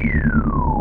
you.